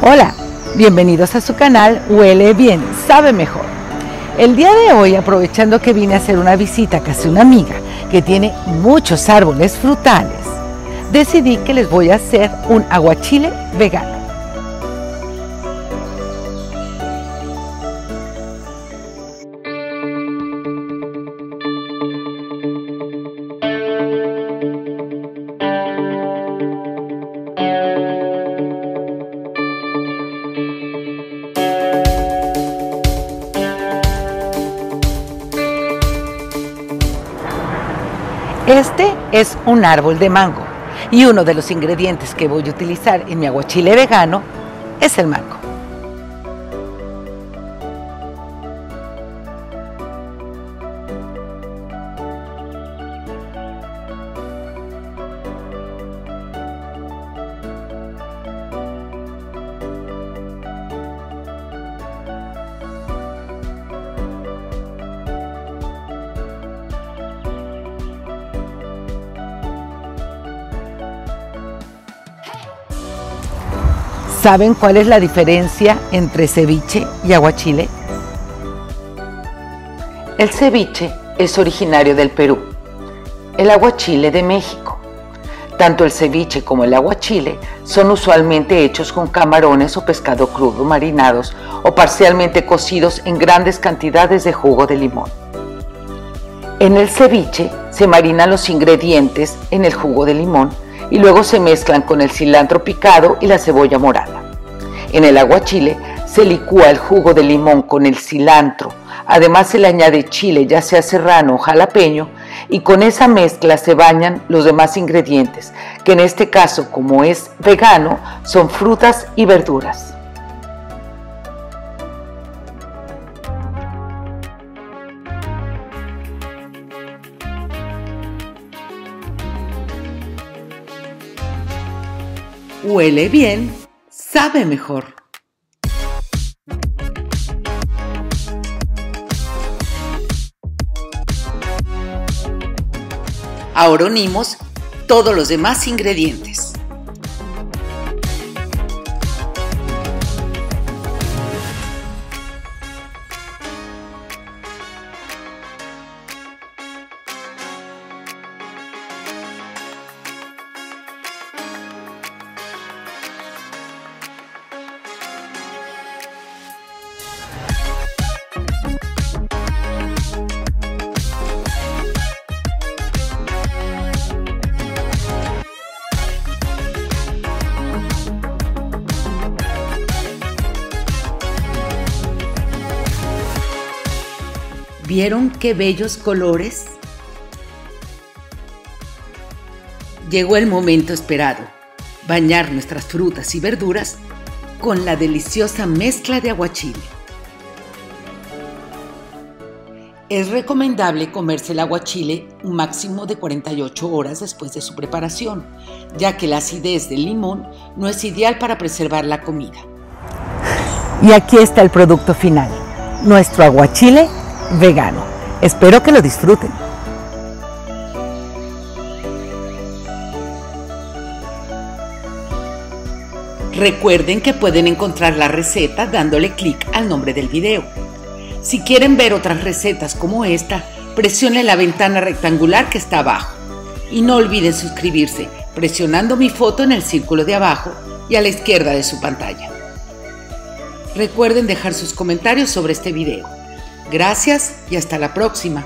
Hola, bienvenidos a su canal Huele Bien, Sabe Mejor. El día de hoy, aprovechando que vine a hacer una visita a casa una amiga que tiene muchos árboles frutales, decidí que les voy a hacer un aguachile vegano. Este es un árbol de mango y uno de los ingredientes que voy a utilizar en mi aguachile vegano es el mango. ¿Saben cuál es la diferencia entre ceviche y aguachile? El ceviche es originario del Perú, el aguachile de México. Tanto el ceviche como el aguachile son usualmente hechos con camarones o pescado crudo marinados o parcialmente cocidos en grandes cantidades de jugo de limón. En el ceviche se marinan los ingredientes en el jugo de limón y luego se mezclan con el cilantro picado y la cebolla morada. En el aguachile se licúa el jugo de limón con el cilantro, además se le añade chile, ya sea serrano o jalapeño, y con esa mezcla se bañan los demás ingredientes, que en este caso, como es vegano, son frutas y verduras. Huele bien, sabe mejor. Ahora unimos todos los demás ingredientes. ¿Vieron qué bellos colores? Llegó el momento esperado, bañar nuestras frutas y verduras con la deliciosa mezcla de aguachile. Es recomendable comerse el aguachile un máximo de 48 horas después de su preparación, ya que la acidez del limón no es ideal para preservar la comida. Y aquí está el producto final, nuestro aguachile vegano. Espero que lo disfruten. Recuerden que pueden encontrar la receta dándole clic al nombre del video. Si quieren ver otras recetas como esta, presione la ventana rectangular que está abajo. Y no olviden suscribirse presionando mi foto en el círculo de abajo y a la izquierda de su pantalla. Recuerden dejar sus comentarios sobre este video. Gracias y hasta la próxima.